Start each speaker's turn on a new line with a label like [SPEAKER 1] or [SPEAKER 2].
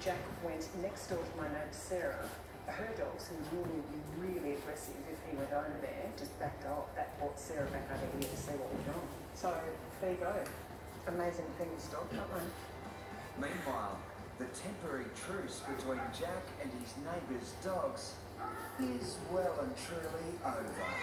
[SPEAKER 1] Jack went next door to my neighbour Sarah. Her dogs, who normally really aggressive if he went over there, just backed off. That brought Sarah back over here to see what was wrong. on. So there you go. Amazing things, dog, don't they?
[SPEAKER 2] Meanwhile, the temporary truce between Jack and his neighbour's dogs is well and truly over.